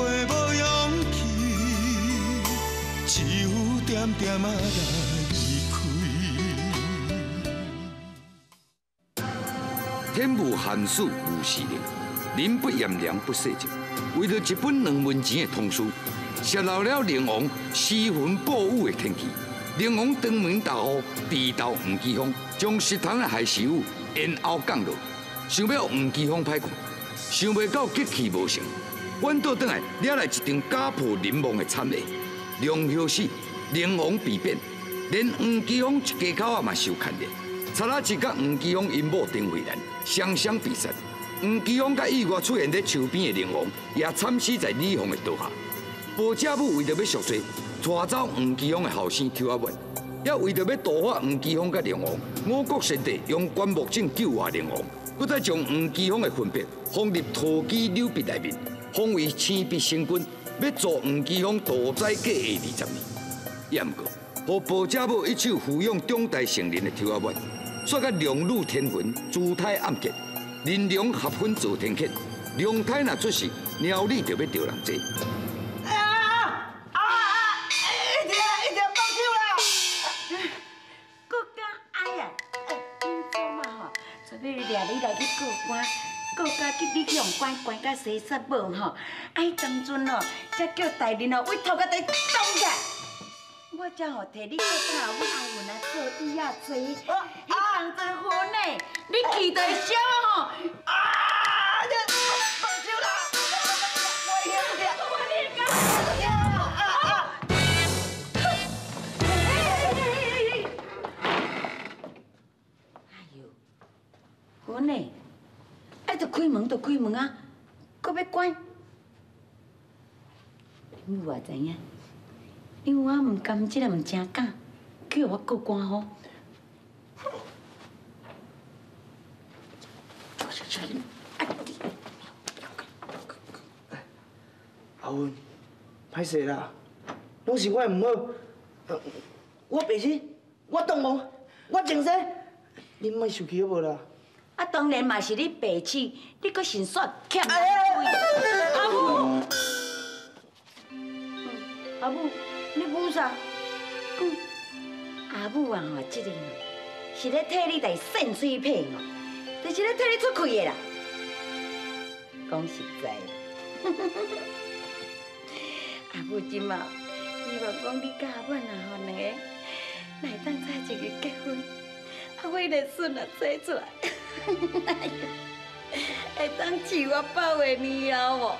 要挽回无勇气，只有点点啊来开。天无寒暑无时令，人不炎凉不世情。为了一本两文钱的通书，泄露了灵王失魂暴雨的天气。灵王登门大户，地道黄继峰将食堂的害师傅延后降落，想要黄继峰歹看，想袂到结气无成，阮倒转来惹来一场家破人亡的惨案。良后死，灵王被贬，连黄继峰一家口啊嘛受牵连。查拉吉甲黄继峰因某丁慧兰双双被杀，黄继峰甲意外出现在树边的灵王也惨死在李凤的刀下。保家母为着要赎罪，带走黄继峰的后生邱阿文，也为着要度化黄继峰甲梁王，我国先帝用棺木镜救活梁王，搁再将黄继峰的魂魄放入土鸡柳笔内面，封为青壁新军，要助黄奇峰独宰过下二十年。也毋过，何伯家宝一手抚养中大成人的跳蛙妹，煞甲良女天伦，珠胎暗结，人龙合婚做天客，良胎若出世，鸟力就要掉人飞。啊啊啊！一一！国哎呀，嘛，来去过关。国家去立雄关关甲西沙堡吼，爱，当阵哦，才叫大人哦，委托甲在当下，我正好替你做啥，我阿云啊做伊啊做，迄当阵好呢，你期待啥吼？啊！Good night. 就开门就开门啊，搁要关？你有也知影？因为我毋甘即个毋正敢，叫我过关吼。阿文，歹势啦，拢是我的唔好。我白痴，我动妄，我情生，你莫生气好无啦？啊，当然嘛是你白痴，你搁心算欠人哎亏。阿母，阿母，你母啥？嗯，阿母啊吼，即个哦，是咧替你来扇水片哦，就是咧替你出气的啦。讲实在的，阿母即嘛，希望讲你甲阿文啊吼两个，来当早一个结婚，啊，为了孙啊生出来，会当饲我百岁年老无？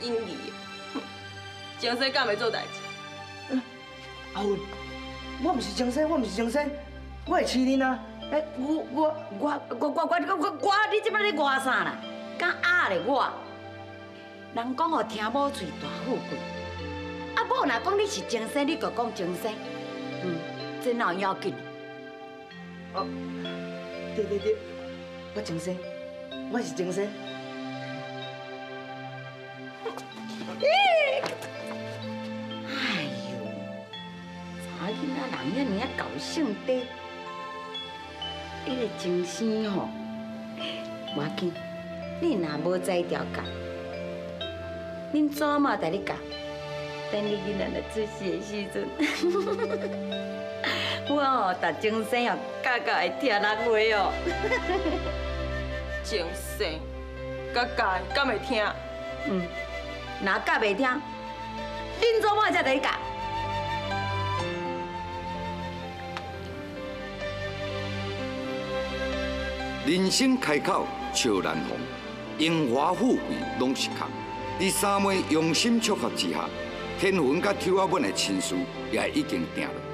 英语，江生敢会做代志？阿云，我唔是江生，我唔是江生，我会饲你啊！哎，我我我我我我我，你即摆咧外啥啦？敢压咧我？人讲哦，听某嘴大富贵。啊，某若讲你是精神，你就讲精神。嗯。这哪有要紧？哦，对对对，我精神，我是情生。囡仔人遐尔啊高兴地，迄个精神吼，无要紧，你若无在调教，恁祖妈带你教，等你囡仔来出世的时阵，我哦逐终生哦教教会听人话哦。情生，甲教敢会听？嗯，若教袂听，恁做妈才来教。人生开口笑难逢，荣华富贵拢是空。伫三妹用心撮合之下，天云甲抽啊本的亲事也已经定了。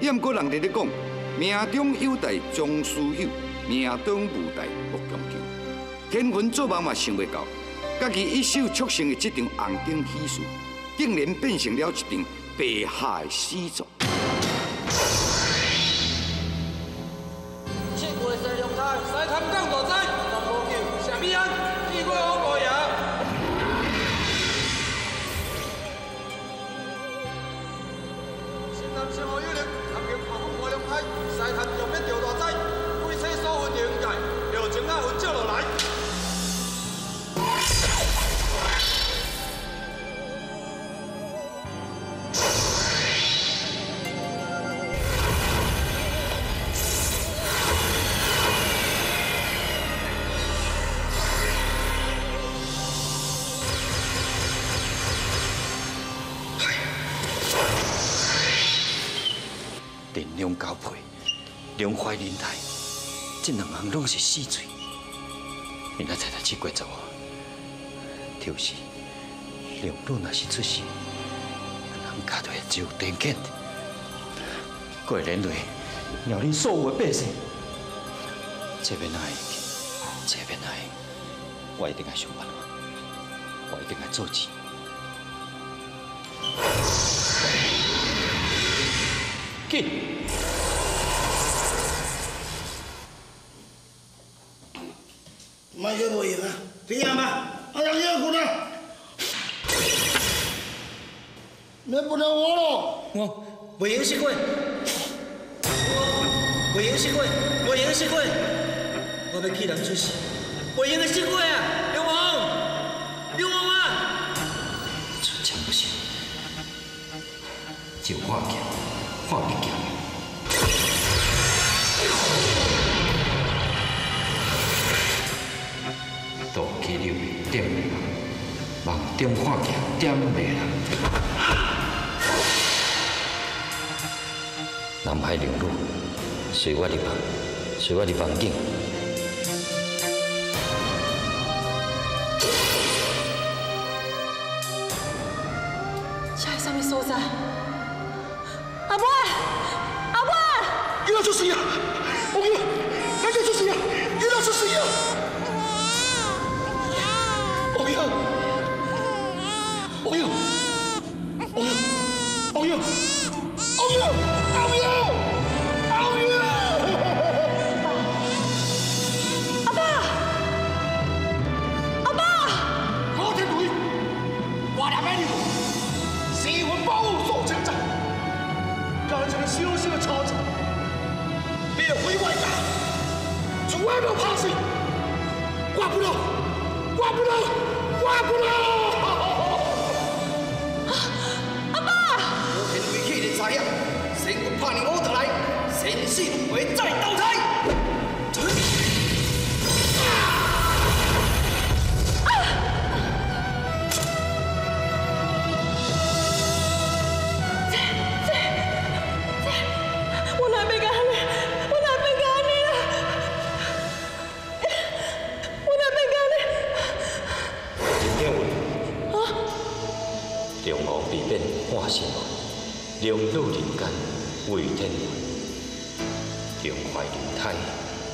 也毋过人哋咧讲，命中有代终须有，命中无代莫强求。天云做梦嘛想袂到，家己一手促成的这场红顶喜事，竟然变成了一场被害的死作。这两项拢是死罪。明仔载才七月十号，就是两路若是出事，人家就会只有电检。过连累了恁所有的百姓，这边哪会去？这边哪会？我一定要想办法，我一定要做钱。紧！卖个无用啊！听啊嘛，哎呀，你困啊！免不了我了。我未用死过，未用死过，未用死过，我要去人出事，未用死过啊！流氓，流氓啊！出枪不行，就化剑，化不剑。点袂人，梦中看见点没人。南海流路，随我入房，随我入房境。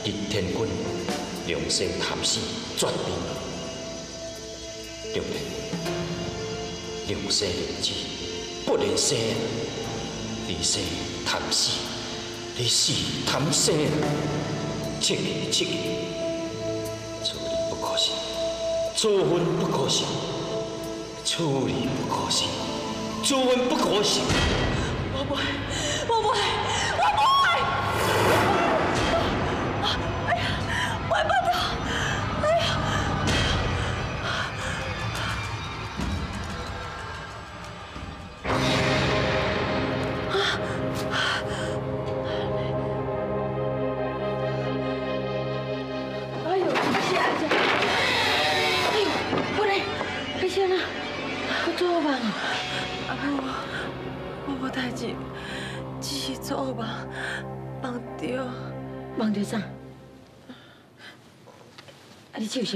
一天君，龙生贪死绝命。龙天，龙生灵子不能生，你生贪死，你死贪生，切记切记，处理不可行，处分不可行。处理不可行，处分不可行。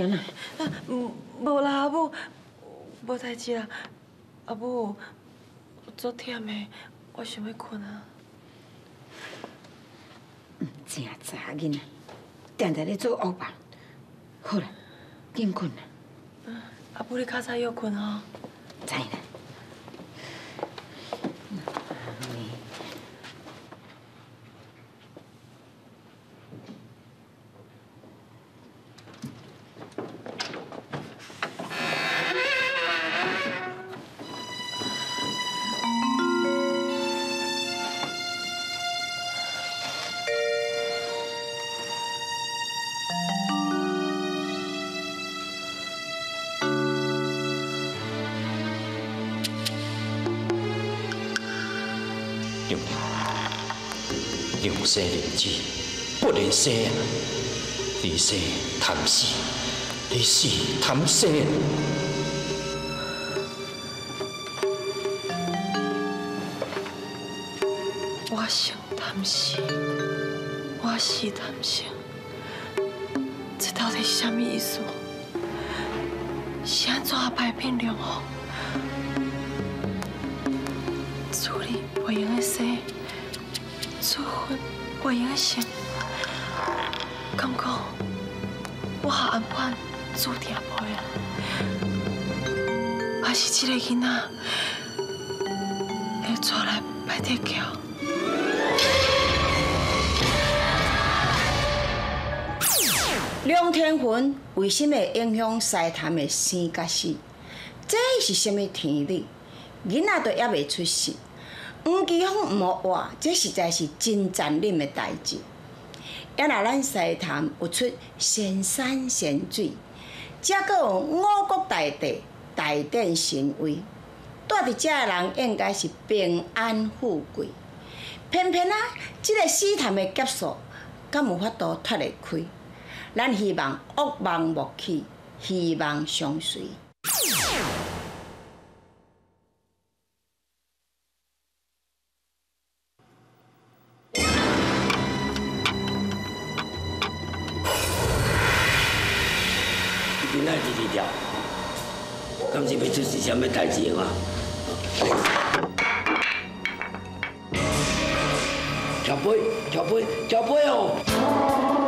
啊，你受伤啦？啊，无无啦，阿母，无代志啦。阿母，昨忝的，我想要困啊。真查囡仔，定定咧做恶梦。好啦，紧困啦，阿母，你较早要困哦。知啦。生人子，不能生啊！你生贪死，你死贪心。我想贪心，我是贪心，这个囡仔会带来白铁桥？两天云为什么影响西潭的生甲死？这是什么天理？囡仔都还未出世，黄继峰唔好活，这实在是真残忍的代志。也若咱西潭有出仙山仙水，才阁有五国大帝大典神威，住伫遮的人应该是平安富贵。偏偏啊，即、个死潭的劫数，敢有法度脱得开？咱希望恶梦莫去，希望相随。囡仔直直跳，敢是要出事什么代志啊？跳杯，跳杯，跳杯哦！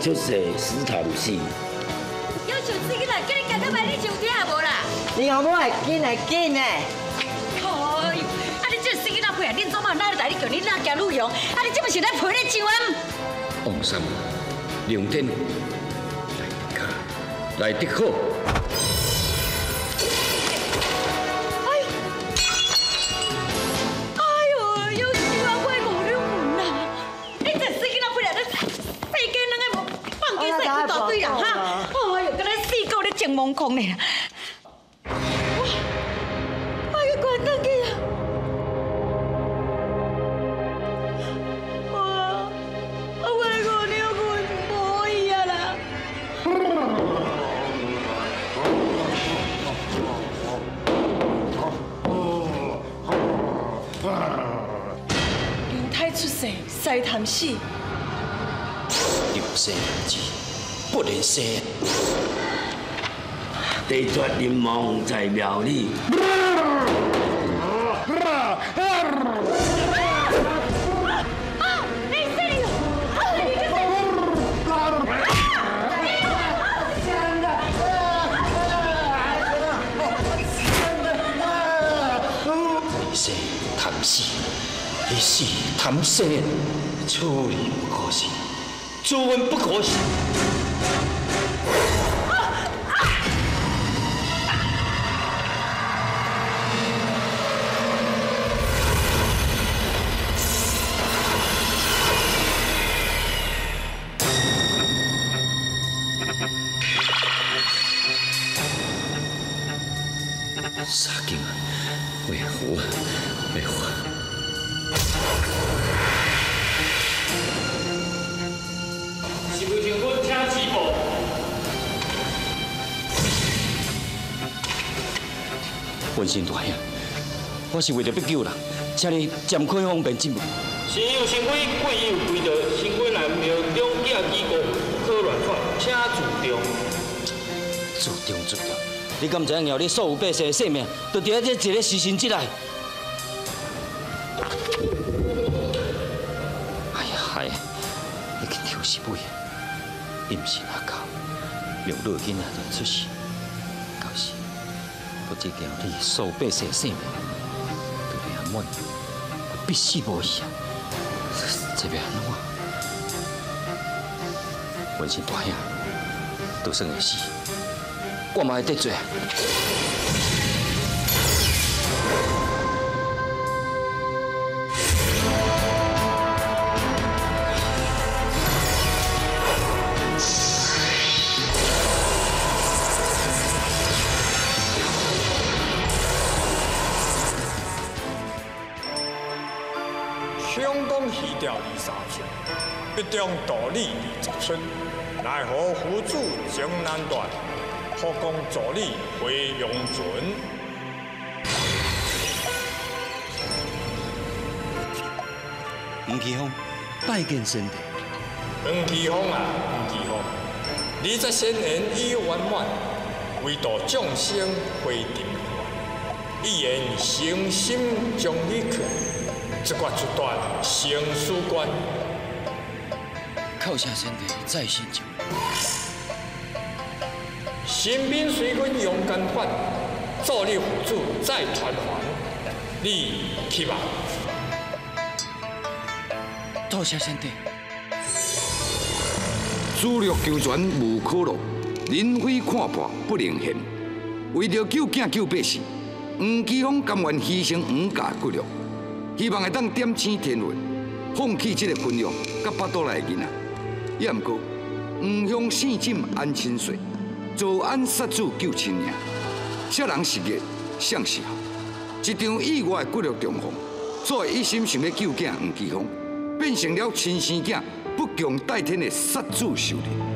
出世，死潭死。要求自己来，叫你赶快买，你上听也无啦？你后母会紧来紧的，哎呦，啊你这死囡仔配啊恁总嘛哪里带你叫你哪行路用？啊你这不是在陪你上啊？王三，梁天，来得卡，来得好。讲你啦。我我要滚登去啊！我我为了你要滚无义啊啦！林太出世，西潭死。六生子，不能生。地绝林王在庙里。一生贪死，一世贪生，处理不可行，诛文不可行。我是为了要救人，请你暂开方便进步。先有新规，贵有规则。新规内庙中假机构可乱发，请注重。注重注重，你敢知影后你所有百姓的性命，都伫在这一个时辰之内？哎呀嗨，已经抽死尾啊！임신阿狗，两老囡仔就出事，到时我这条你所有百姓性命，都被阿满，必须无疑啊！这边安怎？文心大兄，都算会死。我嘛会得罪。一中道理二十寸，奈何夫子情难断，何公助理回永存。吴奇峰拜见先帝。黄奇峰啊，黄奇峰，你这先言已圆满，唯独众生回定还。一言诚心将你去，一决一断生死关。叩谢先帝再信就。新兵随阮勇敢反，助你父子再团圆。你去吧。多谢先帝。资料求全无可能，人非看破不能言。为着救囝救百姓，黄奇峰甘愿牺牲五家骨肉，希望会当点醒天运，放弃这个分量，甲巴肚内的囡仔。也毋过，黄乡姓浸安亲岁，做安杀子救亲娘。这人是个，相是好。一场意外骨肉重逢，所以一心想要救囝黄继峰，变成了亲生囝。不共戴天的杀子仇人。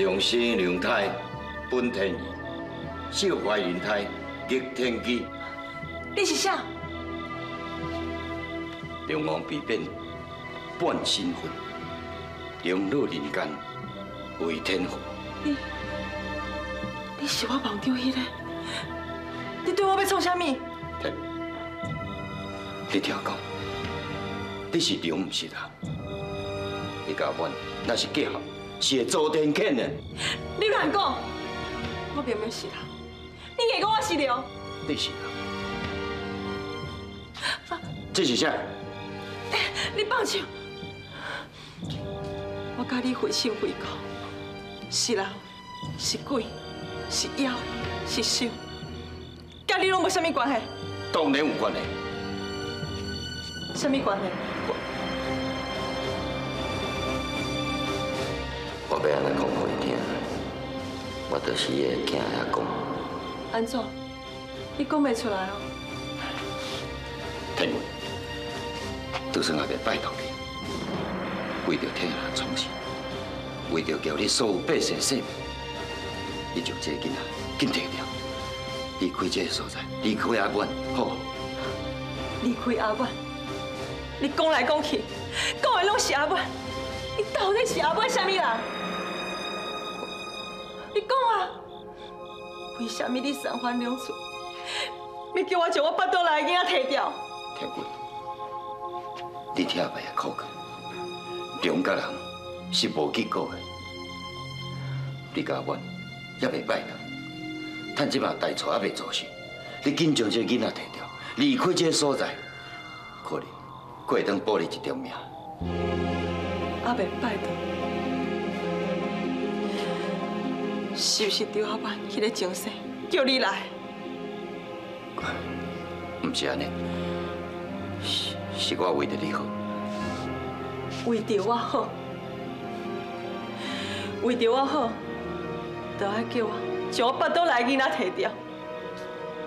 良生良胎本天意，少怀孕胎逆天机。你是啥？龙王被变半身魂，龙落人间为天父。你，你是我梦中迄个？你对我要创啥物？你听讲，你是龙，毋是人。你甲阮那是结合，是会遭天谴的。你乱讲！我明明是人，你硬讲我是了。你是了。这是啥？你放手！我甲你回心回口，是人是鬼是妖是兽，甲你拢无什么关系。当然有关系。什么关系？我要安尼讲互伊听，我就是伊的囝阿公。安怎？你讲袂出来哦？天文，就算我袂拜托你，为着天下创新，为着叫你所有百姓性命，你就这个囡仔紧摕掉，离开这个所在，离开阿阮，好？离开阿阮？你讲来讲去，讲的拢是阿阮，你到底是阿阮什么人？你讲啊，为什么你三番两次？要叫我将我巴肚内的囡仔摕掉？天文，你听白也苦干，两家人是无结果的。你甲阮也袂歹啦，趁即马大错还袂做事，你紧将这囡仔摕掉，离开这个所在，可能过当保你一条命。阿袂拜托，是不是丢阿班迄个精神叫你来？毋是安尼，是是我为着你好。为着我好，为着我好，都爱叫我将我巴肚内囡仔摕掉，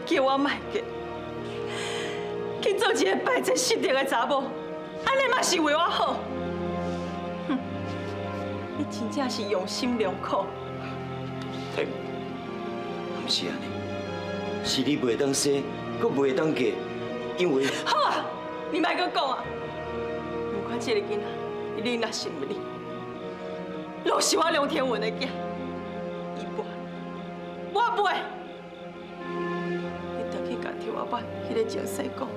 叫我卖嫁，去做一个败在失德的查某，安尼嘛是为我好。哼，你真正是用心良苦。是安尼，是你袂当生，阁袂当嫁，因为 好啊，你莫阁讲啊！不管这个囡仔，你若信不你，拢是我梁天文的囝，伊背，我背。你回去甲听我班迄个前世讲，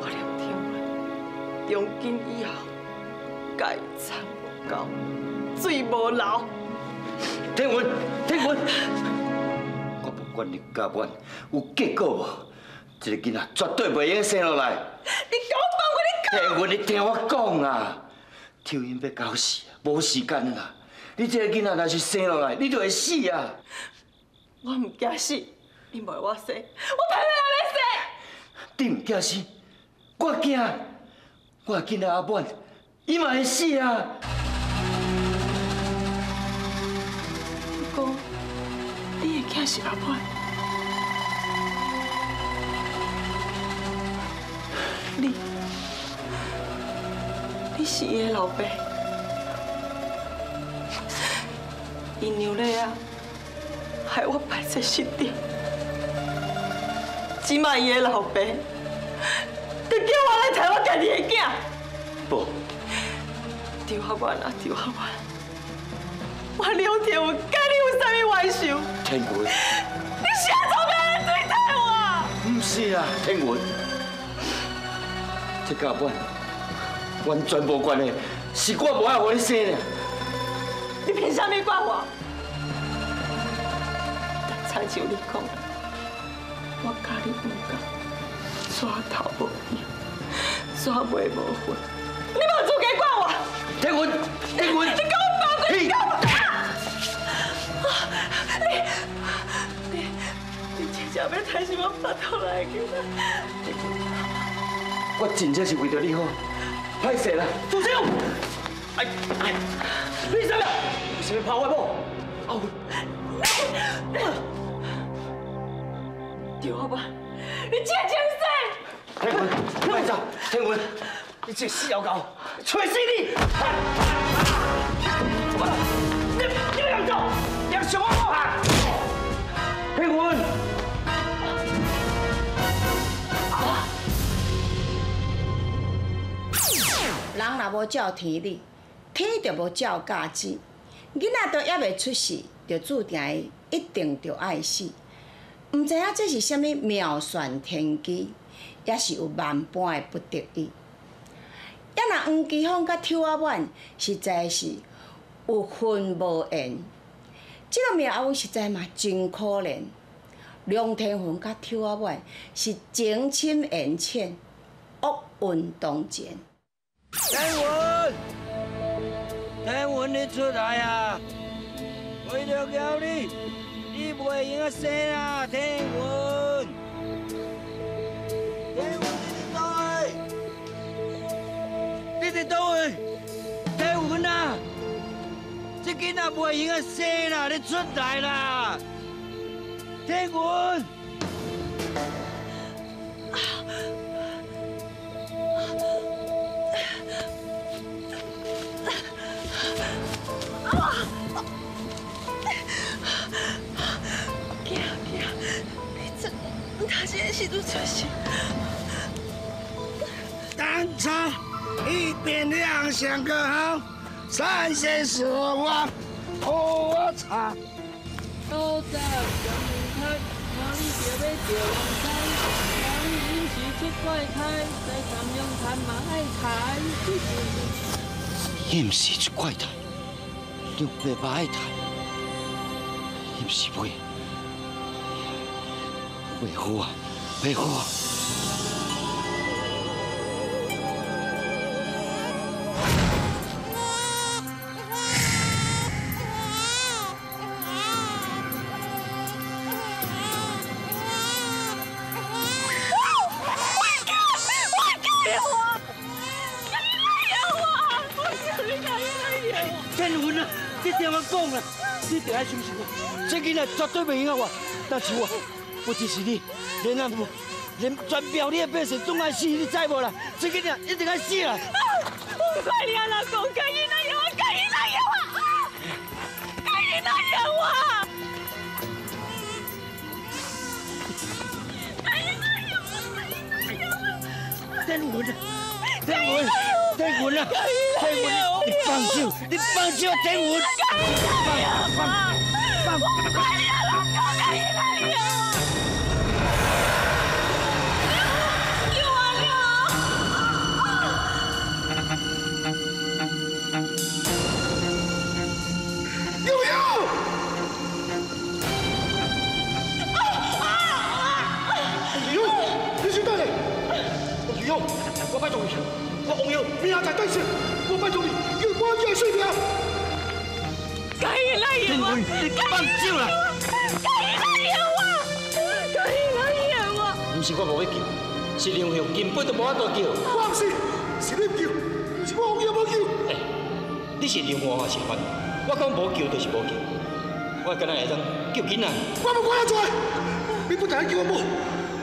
我梁天文从今以后，该惨无高，水无流。天文，天文，我不管你甲阮有结果无，这个囡仔绝对袂用生落来。你给我放我你！天文，你听我讲啊，抽烟要搞死啊，无时间啦。你这个囡仔若是生落来，你就会死啊！我唔惊死，你莫我死，我偏偏要生。你唔惊死，我惊，我的囡仔阿满，伊嘛会死啊！你的囝是阿满，你，你是伊的老爸，伊娘嘞啊，害我败在失地，即卖伊的老爸，就叫我来抬我家己的囝，不，丢阿满啊，丢！我刘天文跟你有啥物冤仇？天文，你啥做咩来对待我？唔是啊，天文，这个阿满，完全无关系，是我无爱互你生的。你凭啥物管我？但才像你讲的，我家里唔讲，抓头无影，抓尾无魂，你冇资格管我！天文，天文，你给我放过！你给我放！你要抬起我巴肚来给我？我真正是为着你好，歹势啦，住手！哎哎，你啥呀？为什么拍我某？哦，丢我吧！你这精神！天文，快走！天文，你这死妖狗，吹死你！你你别走，要小我啊！天文。人若无照天理，天就无照价值。囡仔都还未出世，就注定一定就爱死。毋知影这是啥物妙算天机，也是有万般的不得已。也若黄奇峰甲邱阿满实在是有分无缘，即个命运实在嘛真可怜。梁天凤甲邱阿满是情深缘浅，厄运当前。天文，天文，你出来啊！为了叫你，你袂用啊生啊！天文，天文，你伫倒位？你伫倒位？天文啊！这囡仔袂用啊生啦，你出来啦！天云。哪些时阵出事？当场一边亮相个好，三先是我，我操！都在上面看，哪里就要着人猜，哪里引是出怪胎，在三阳看嘛爱猜。伊毋是出怪胎，两爸爸爱胎，伊毋是袂，袂好啊，袂好啊！天云啊，你听我讲啦，你得爱相信我，这囡仔绝对袂用我。但是我，不只是你，连阿母，连全表里的百姓总爱死，你知无啦？这囡仔一定爱死啦！我怪你啊，老公，该你那有啊，该你那有啊，该你那有啊！天云啊，天云，天云啊，天云，你放手，你放手，天云，放放放放！我拜托你，我王耀明仔载等死，我拜托你，叫我叫水平。该你那有啊，你放手啦！该你那有啊，该你那有啊！不是我无要救，是梁雄根本就无法度救。我不是，是你不救，不是我王耀无救。哎，你是梁王还是反？我讲无救就是无救，我敢若会当救囡仔。我不管他做，你不但救我母，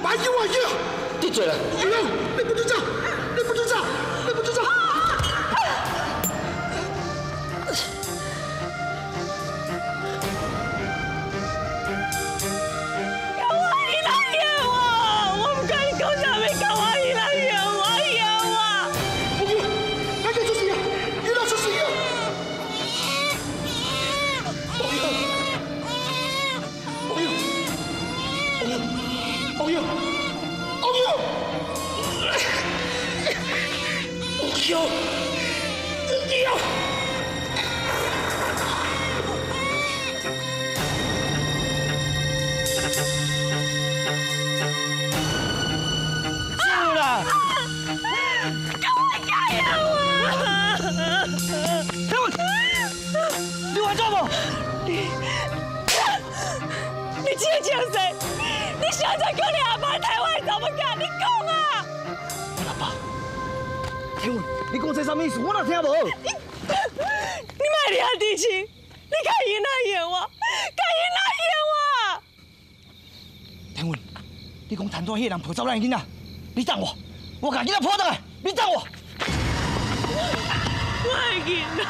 还救我囝。闭嘴了！悠悠，你不准走，你讲这啥意思？我哪听无？你卖你阿弟气，你看伊那演我，看伊那演我。天云，你讲谭庄迄人抱走咱的囡仔，你等我，我甲囡仔抱倒来，你等我。我的囡仔，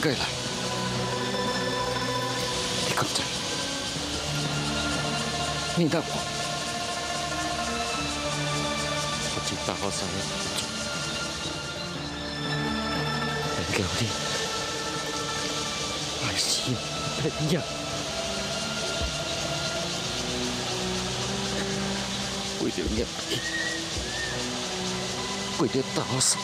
该来。你讲真，你那我，我一大好山的免叫你。爱心培养，为着业绩，为着大好山，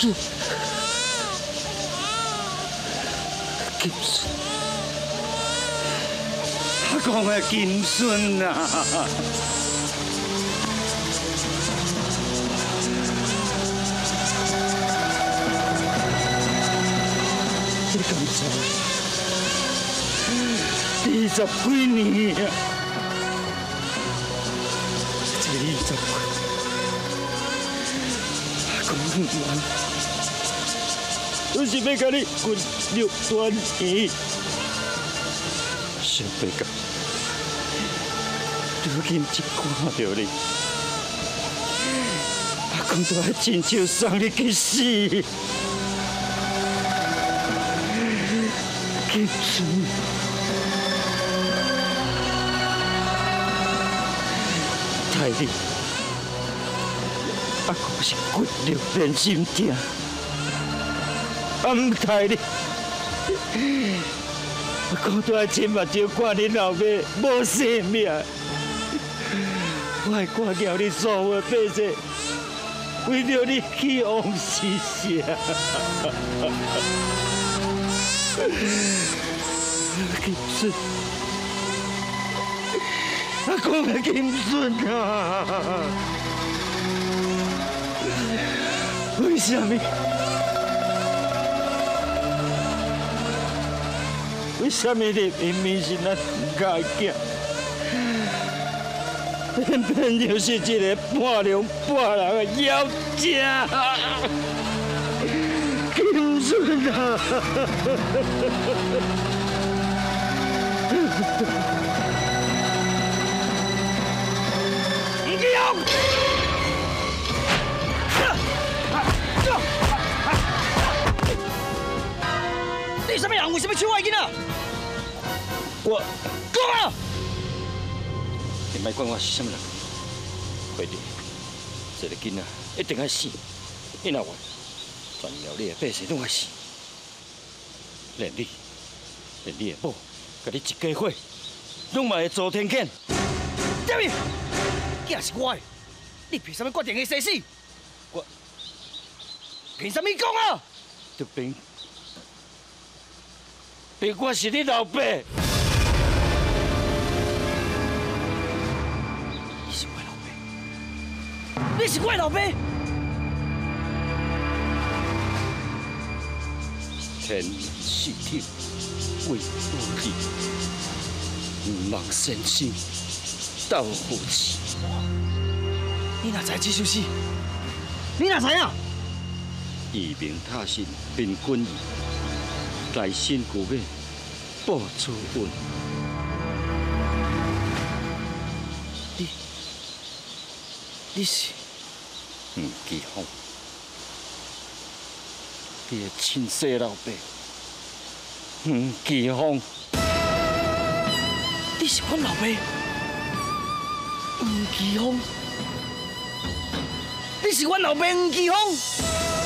金金顺，我讲的金顺啊！你敢知？二十几年啊，这二十几，我讲不完。我是要甲你滚入断田，想袂到，如今一看到你，阿公都爱亲手送你去死，去死！太你，阿公是骨肉连心痛。啊！唔太你，我讲大钱目睭看你后尾无性命，我会挂掉你所有的百姓，为了你去往死社。金顺，我讲的金顺啊，为什么？为什么你明明是咱家囝，偏偏就是一个半龙半人的妖精？金顺啊！你什么人？为什么抢我囡仔？我讲啊！你莫管我是什么人，快点，这个囡仔一定要死，你若话，全寮里的百姓拢要死，连你，连你的某，甲你一家伙，拢嘛会遭天谴。什么？囝是我的，你凭什么决定伊生死？我凭什么讲啊？就凭，凭我是你老爸。你是怪老爸，你是怪老爸。天是天，为我义，毋忘先生，斗父慈。你哪知这首诗？你哪知影？义明他信，秉君义，来信古面，报初恩。你，你是黄继峰，你的亲生老爸，黄继峰。你是阮老爸，黄继峰。你是阮老爸黄继峰。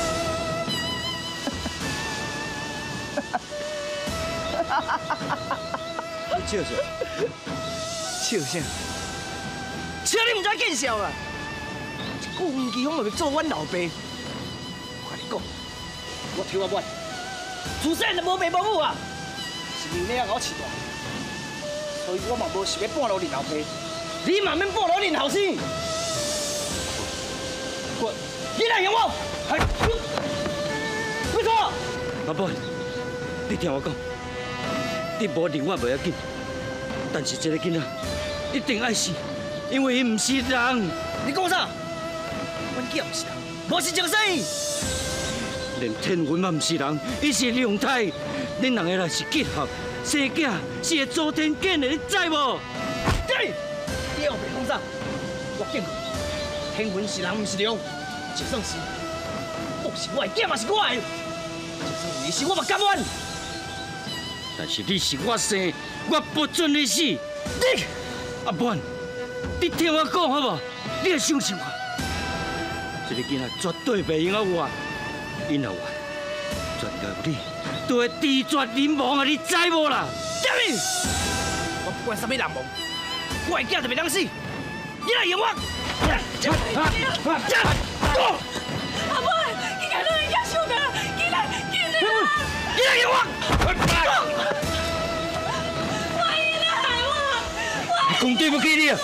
笑 啥？笑啥？笑你唔知见笑啊！一句黄继峰就做阮老爸，我跟你讲，我听我阮，自细就无爸无母啊，是命令我饲大，所以我嘛无想要半路认老爸，你嘛免半路认后生。我，你来养我，还，为什么？阿伯，你听我讲，你无认我袂要紧，但是这个囡仔一定爱死，因为伊唔是人。你讲啥？阮囝唔是人，无是正生。连天云嘛唔是人，伊是龙胎。恁两个若是结合，生囝是会做天谴的，你知无？对，你后白讲啥？我见过，天云是人唔是龙，就算是，不是我的囝嘛是我的，就算你是我嘛甘愿。但是你是我生，我不准你死。你阿文，你听我讲好无？你要相信我，这个囡仔绝对袂用啊活，因啊活，全家有你都会地绝人亡啊！你知无啦！我不管什么人亡，我的囝就袂当死。你来用我！你来用我！我伊来害我，我讲对不起你啊！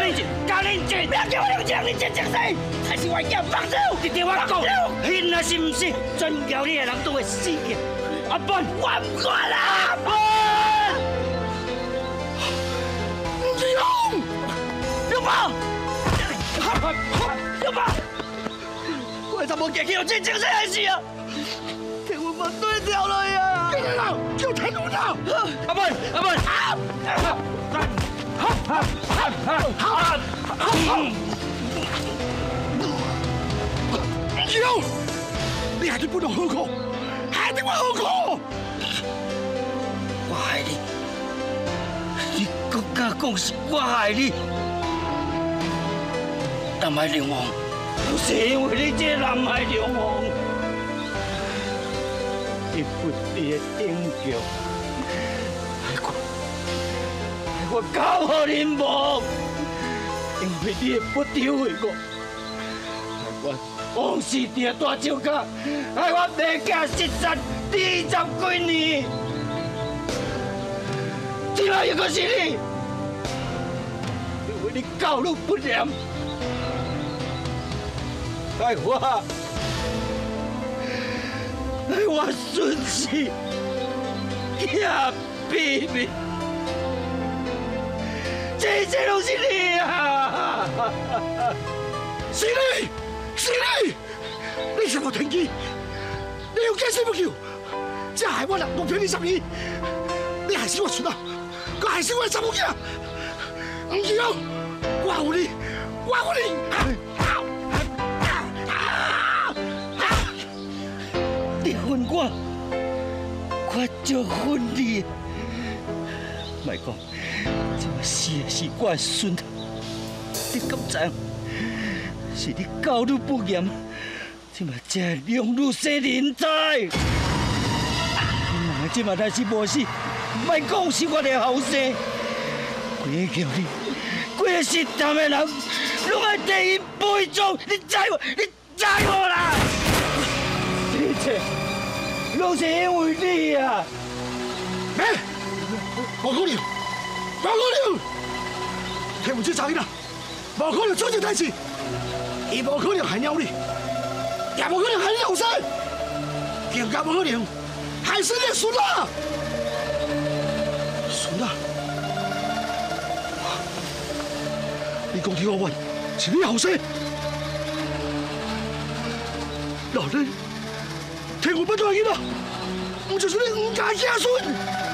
准你放开你，高林俊，不要给我用枪，你真正死，还是我要放手！你听我讲，那若是不是，全教你的人都会死的。阿文，我不管啦，阿文！勇，勇宝，勇宝，我怎么给你有真正死还是啊？给我把对掉了呀！就听我的。阿文，阿文，好，好，好，好，好，好。有，你还是不能喝口，还得我喝口。我害你，你更加讲是我害你。南海流亡，不是因我搞好恁无，因为你不丢回我，害我往事定大酒家，害我白嫁失散二十几年，今晚又个是你，因为你教路不良，害我。害我孙子也秘密，这一切都是你啊！是你，是你！你什么天机？你有假死不救？这害我人不骗你十年，你害死我孙啊！我害死我的查某囝！唔要，我有你，我有你！你恨我，我就恨你。莫讲，这死的是我的孙，你敢知？是你教育不严，这嘛这两女生人才。你这嘛才是无死，莫讲是我的后生。规个叫你，规个是他的人，拢爱第一陪葬，你知无？你知无啦？一切拢是因为你啊！咩？无可能，无可能！听唔出声音啦，无可能做这代志，伊无可能害了你，也无可能害你后生，更加无可能害死你的孙啊！孙啊！你讲听我话，是你后生，老人。听我不断言啦，我就是你五家子孙。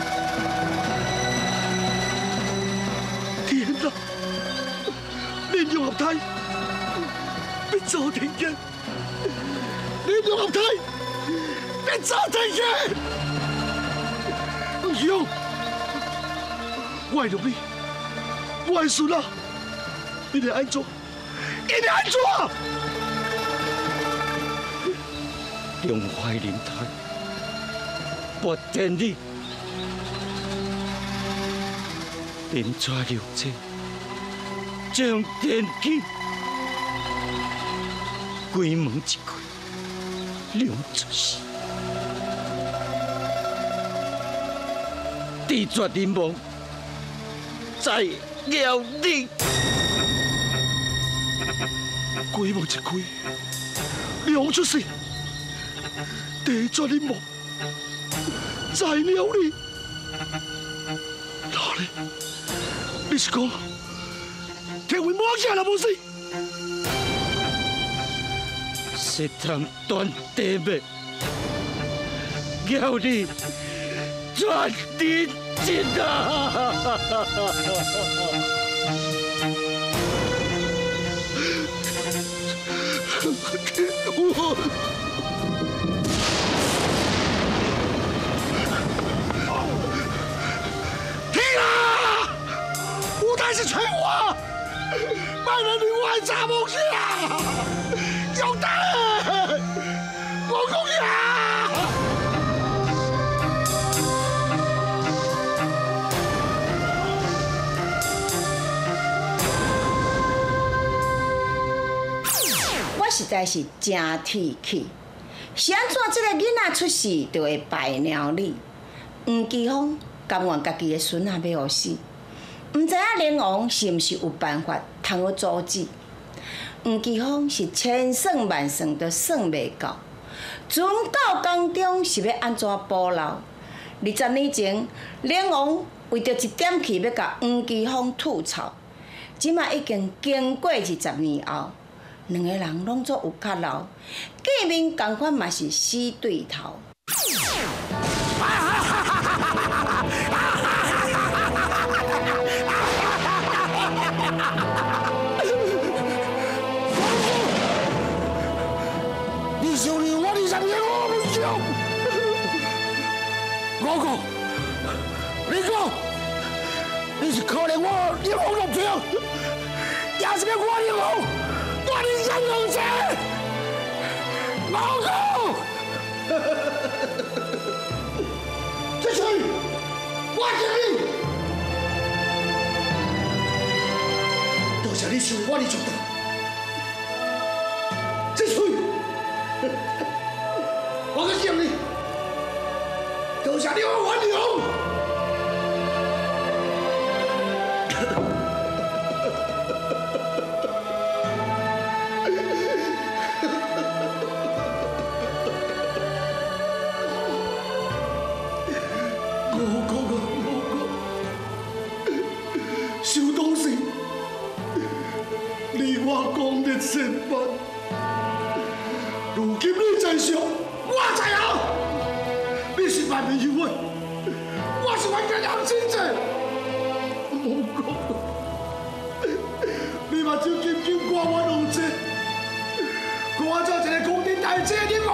连用合体，别做天嘅；连用合体，别做天嘅。唔用，我爱你，我爱孙啊！你哋安怎？你哋安怎？龙怀灵台，拨天地，连抓六者，将天机，鬼门一开，两出世，地绝人亡，再了你，鬼门一开，两出世。地绝人亡，在了你，你是讲天为魔起来无死？石潭断地脉，叫你转地进啊！我。停啊！舞台是全我，在是真铁气，是安怎即个囡仔出世就会败鸟你？黄奇峰甘愿家己的孙仔要互死，毋知影莲王是毋是有办法通去阻止？黄奇峰是千算万算都算袂到，船到江中是要安怎补漏？二十年前，莲王为着一点气要甲黄奇峰吐槽，即马已经经过二十年后。两个人拢做有卡老，见面共款嘛是死对头。你想你我二十年我不想，我讲，你讲，你是可怜我你王落票，也是要我你王，我你想两者，我讲，这水我敬你，多谢你收我的重担，这水。我去敬你，多谢你我原我知影，你是万年有为，我是万家良心者。无讲，你嘛就紧紧挂我两者，我做一个公天大姐，你讲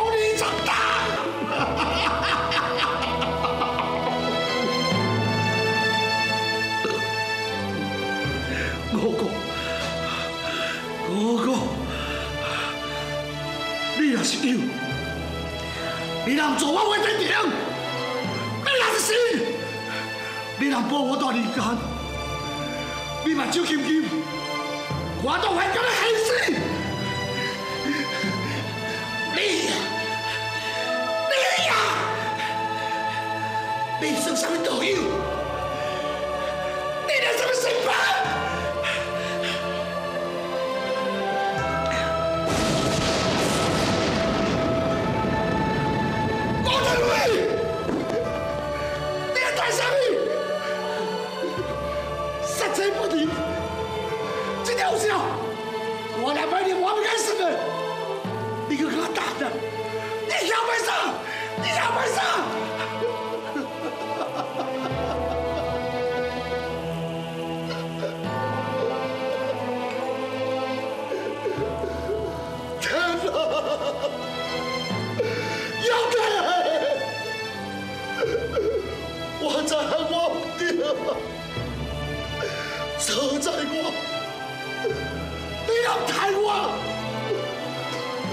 间，你嘛手轻轻，我都会将你害死。你呀，你呀，你算什么道友？你连什么身份？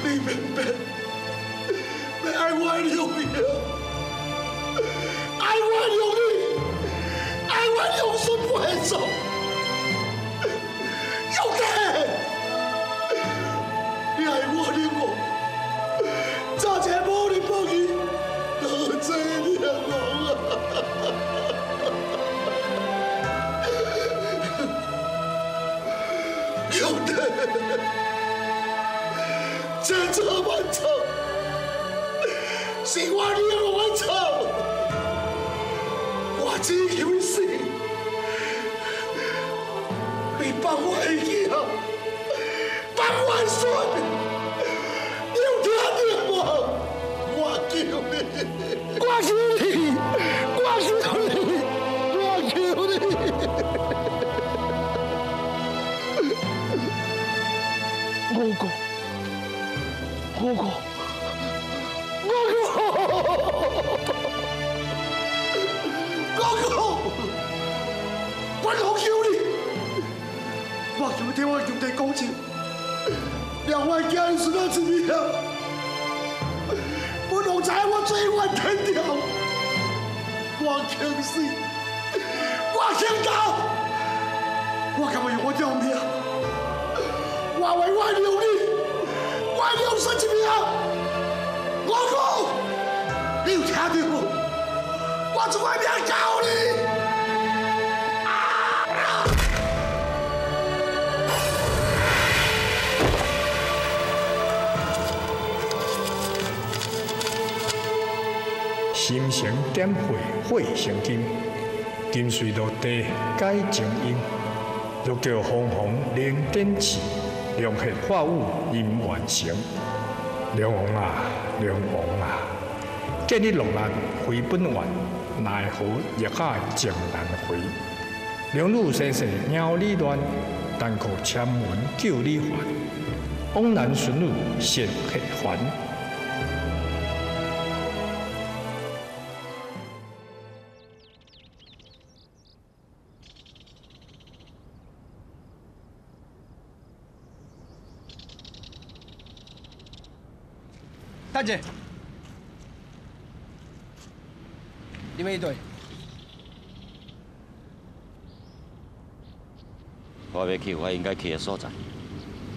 你明白？你爱我留名，爱我留你，爱我永顺不会走，要得！你爱我的我。早前无你放弃，多谢你啊！有的，千错万错，是我你我错，我只有死，放我一我干嘛用我条命？我为我留你，我留生一命，我讲，你有听到无？我出我命救你！心诚点火，火成金，金水落地解情因。欲叫红红连点起，龙血化物因完成。龙王啊，龙王啊，见你落难回本愿，奈何入海情难回？龙女先生鸟你乱，但可千门救你还。往南顺路现血还。姐，你们一队，我要去我应该去的所在。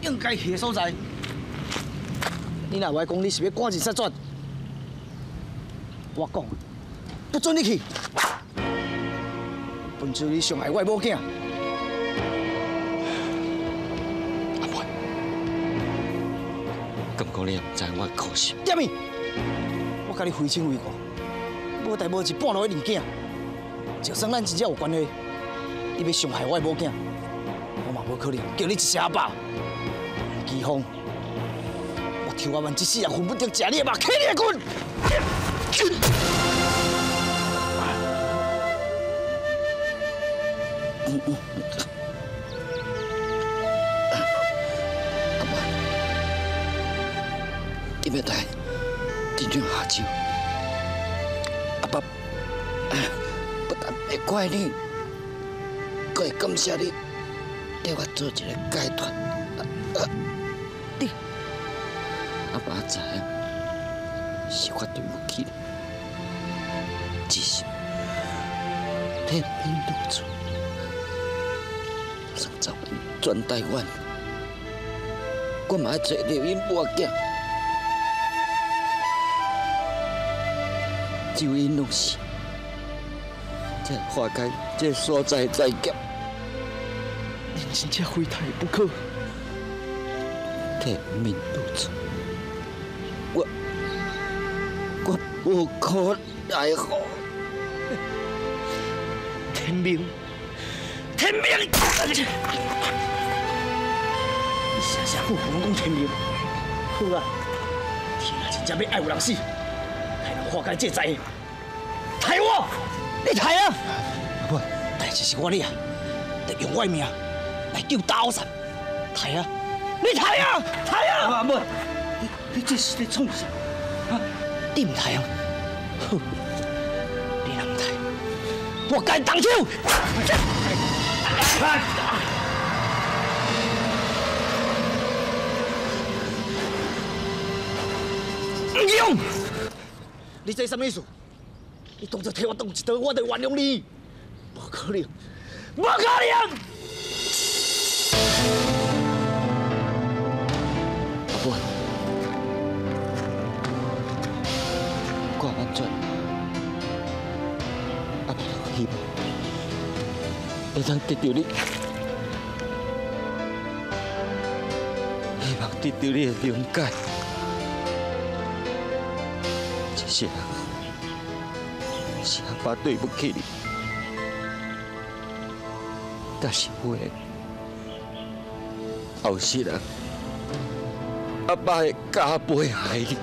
应该去的所在。你若话讲你是要赶尽杀绝，我讲不准你去。本就你伤害我的某囝，感觉你也不知我的苦心。点咪？我甲你非亲非故，无代无志半路的二囝，就算咱真正有关系，你要伤害我的母囝，我嘛无可能叫你一声阿爸。奇峰，我抽我万这世人恨不得吃你的肉，啃你的骨。你阿爸不但会怪你，还会感谢你，替我做一个解脱。你，阿爸知影是我对不起你，只是天命如此，上走全台湾，我嘛要找刘英博囝。只有因拢是，才化解这所在灾劫。你真正非他不可。天命如此，我我无可奈何。天命，天命！你我天命，好啊！天啊，真正要爱有人死，才能化解这灾。你害啊！不，代志是我你啊，得用我命来救大山。害啊！你害啊！害啊！阿妹，你你这是在创啥？啊！你唔害啊？好，你若唔害，我该动手。唔用！你这什么意思？你当作替我动一刀，我就原谅你？不可能！不可能！阿妹，我安怎？阿爸希望会当得到你，希望得到你的谅解。这些人是阿爸对不起你，但是为了后世人阿爸会加倍害你。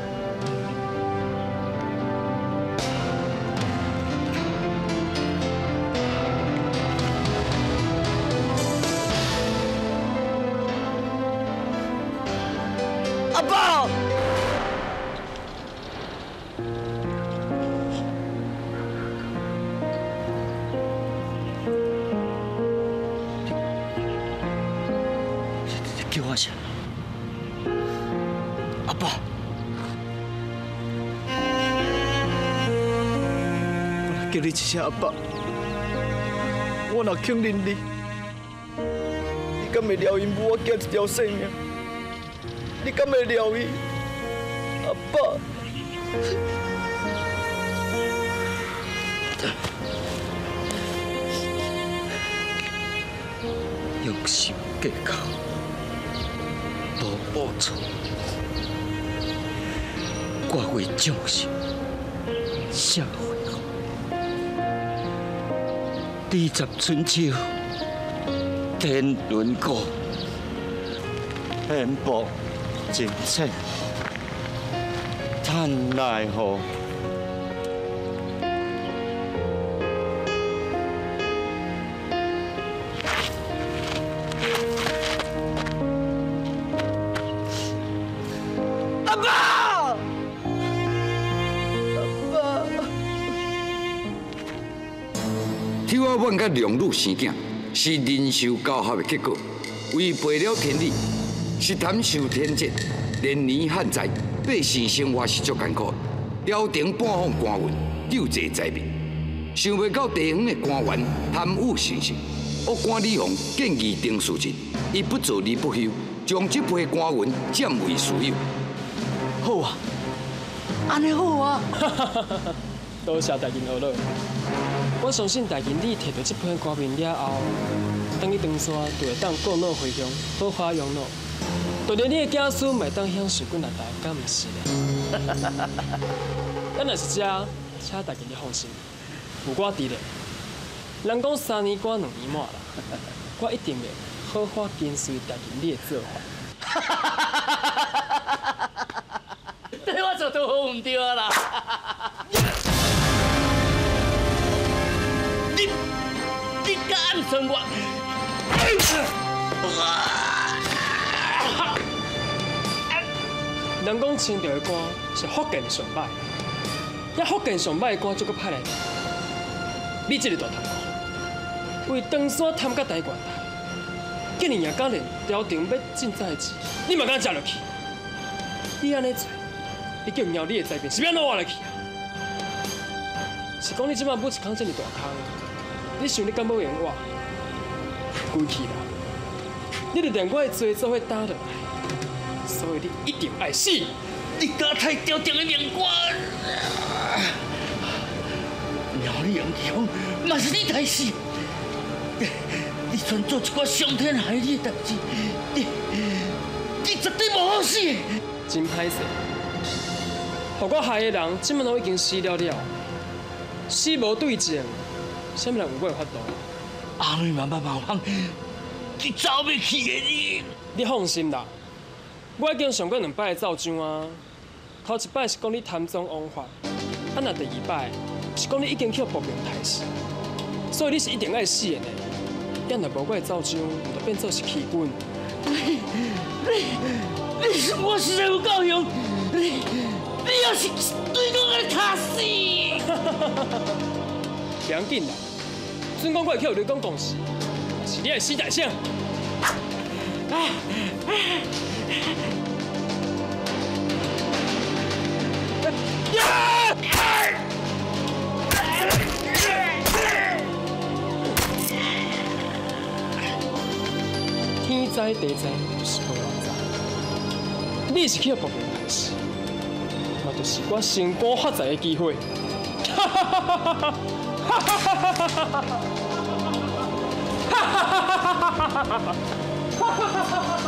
阿爸，你一声阿爸，我若肯认你，你敢会了因母我寄一条性命？你敢会了伊？阿爸，用心计较，无报酬，挂为将士，社会地十春秋，天伦国，天薄情切，叹奈何？甲良女生囝是人修交合的结果，违背了天理，是贪受天谴，连年旱灾，百姓生活是足艰苦的。朝廷半放官员，救济灾民，想袂到地方的官员贪污成性，恶官李宏见义定事情，伊不做而不休，将这批官员占为私有。好啊，安尼好啊。多谢大金好乐，我相信大金你摕到这批歌名了后，等你长山就会当过脑回乡，好花养老。就连你的家孙嘛会当享受滚来台，敢毋是咧？咱若是这，请大金你放心，有我伫咧。人讲三年瓜两年满啦，我一定会好好跟随大金你的做法。对我做都好唔对啊啦！你敢暗算我？人讲清朝的官是福建上歹，遐福建上歹的官，足够派来。你这个大贪官，为登山贪到台湾台，今年也敢连朝廷要赈灾的钱，你嘛敢食落去？你安尼做，你叫鸟你的灾变是要哪活落去啊？是讲你即摆买一空这么大空，你想你敢要用我？归去啦！你就连我的罪做伙打落来。所以你一定爱死！你敢太朝廷的命官？鸟你用地方，嘛是你害死。你你全做一寡伤天害理的代志，你你绝对无好死。真歹势，互我害的人，即满都已经死了了，死无对证，什么人有我的法度？阿妹慢慢慢慢，你走袂去的你。你放心啦，我已经上过两摆的奏章啊。头一摆是讲你贪赃枉法，啊那第二摆是讲你已经去步兵杀死，所以你是一定爱死的呢。要若无我的奏章，就变做是弃军。你你你是我实在有够用，你你要是对我来卡死。不要紧啦，准讲我会去有你讲公事，是你的死大声。天灾地灾不是我人知，你是去报兵来死，那就是我成功发财的机会。哈哈哈哈哈哈！哈哈哈哈哈哈！哈哈哈哈哈！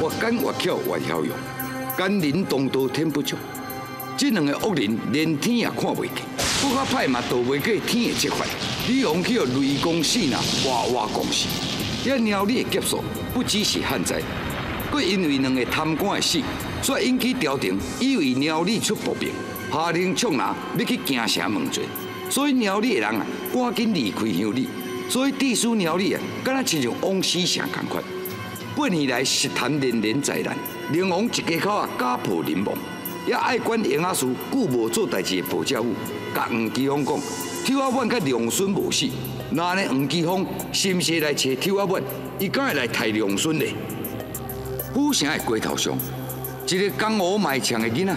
我敢越巧越骁勇，敢人当道天不足。这两个恶人连天也看袂起，不较歹嘛逃袂过天的责罚。李洪去雷公死呐，哇哇公死，遐鸟你的劫数不只是旱灾，佮因为两个贪官的死，所以引起朝廷以为鸟李出步兵，下令捉拿，要去京城问罪。所以鸟李的人啊，赶紧离开乡里。所以地书鸟李啊，敢若亲像王死城同款。八年来实谈连连灾难，灵王一家口啊家破人亡，也爱管杨阿叔久无做代志的保家武，甲黄继峰讲：邱阿万甲梁孙无死，那呢黄继峰是毋是来找邱阿万？伊敢会来杀梁孙嘞？府城的街头上，一个江湖卖唱的囡仔，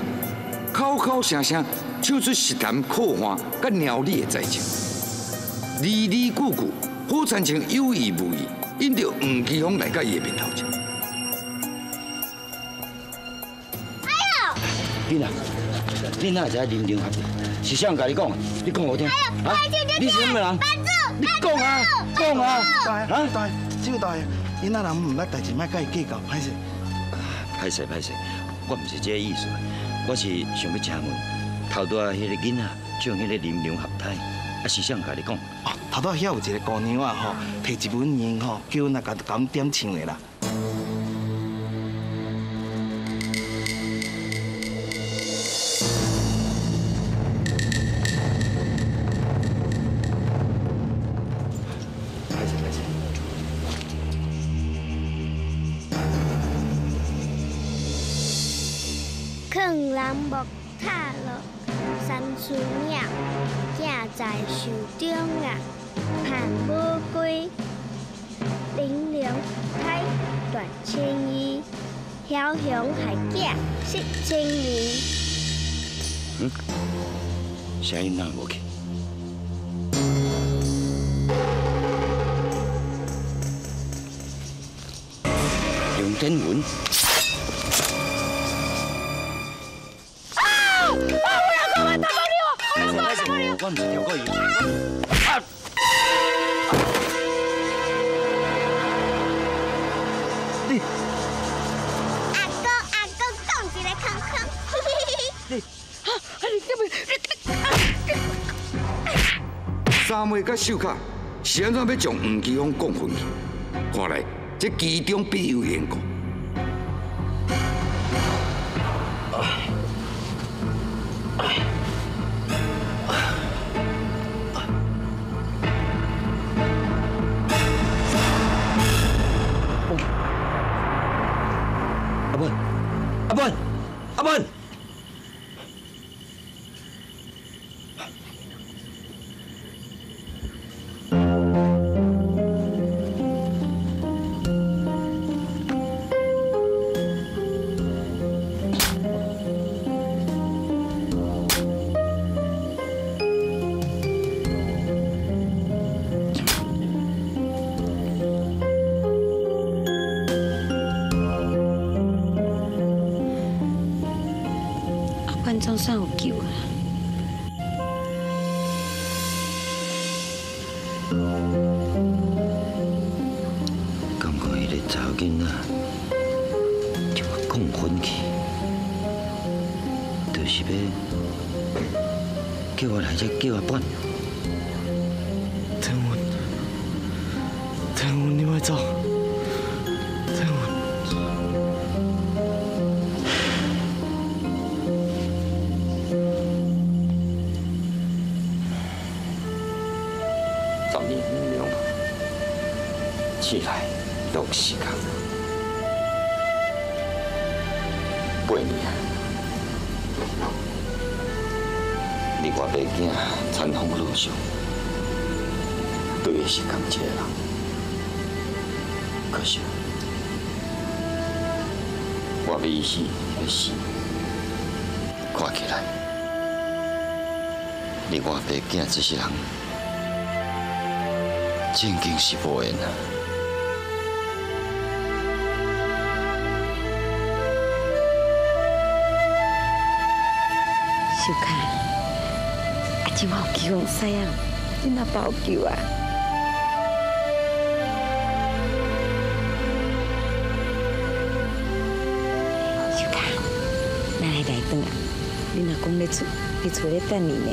口口声声唱出实谈可汗甲鸟李的灾情，字字句句好亲像有意无意，引着黄继峰来到伊的面头前。囡仔，你哪会知影林中学？是谁人甲你讲的？你讲我听。啊？你是什么人？你讲啊，讲啊！大爷，大爷，这位大爷，囡仔人唔捌代志，莫甲伊计较，歹势。歹势歹势，我唔是这个意思，我是想要请问，头拄啊迄个囡仔唱迄个林中合体，啊是谁人甲你讲？哦，头拄遐有一个姑娘啊吼，摕一本言吼，叫阮来甲甲点唱的啦。枭雄海囝失千里。嗯？声音哪无去？梁振文。甲秀卡是安怎要将黄奇峰讲回去？看来这其中必有缘故。阿关总算有救啊！感觉迄个查囡仔就要讲分去，就是要叫我来这叫我办。来都时间。八年，你我爸囝残风路上，对的是同一个人，可惜我要死就死，看起来，你我爸囝这些人。正经是无缘啊！阿舅有救使啊，你哪包救啊？小卡，咱来台转啊！你若讲咧厝，你厝咧等你呢。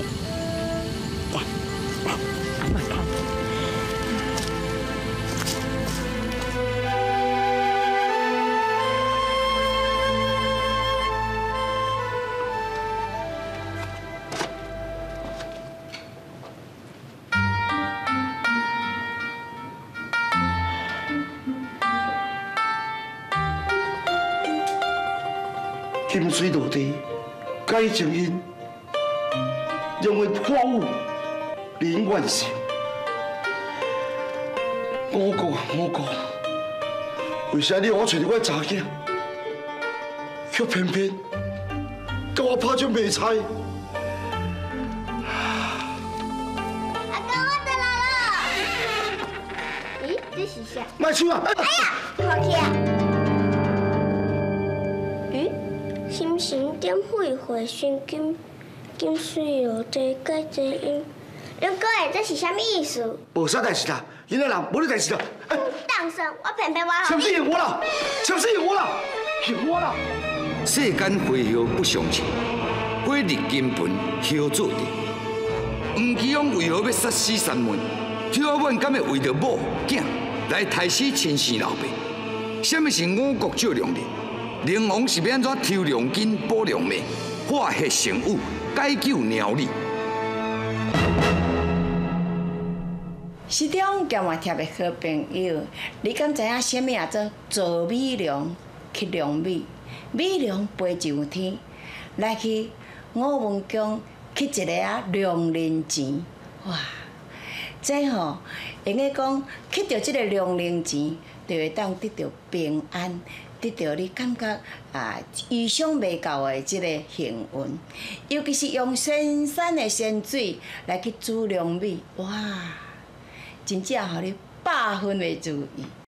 水落地，改情因，让为花舞连万寿。五哥啊五哥，为啥你我找着我查囝，却偏偏甲我拍种卖菜？阿哥，我回来了。咦，这是啥？卖手啊！哎呀，好气会会先金金水落地改正音。刘哥诶，这是啥物意思？无啥代志啦，因个人无你代志啦。当生，我偏偏我好强势赢我啦！强势赢我啦！赢我啦！世间花叶不相称，花入金盆叶做地。黄继勇为何要杀死三门？挑阮敢会为着某囝来杀死亲生老爸？什么是五国照良人？灵王是要安怎抽良金保良命，化血成雨，解救鸟儿？市中兼我贴的好朋友，你敢知影什么叫做做美良去良美？美良飞上天，来去五文宫去一个啊良人钱，哇！这吼，应该讲去到即个良人钱，就会当得到平安，得到你感觉啊意想未到的即个幸运。尤其是用新鲜的鲜水来去煮凉米，哇！真正互你百分的注意。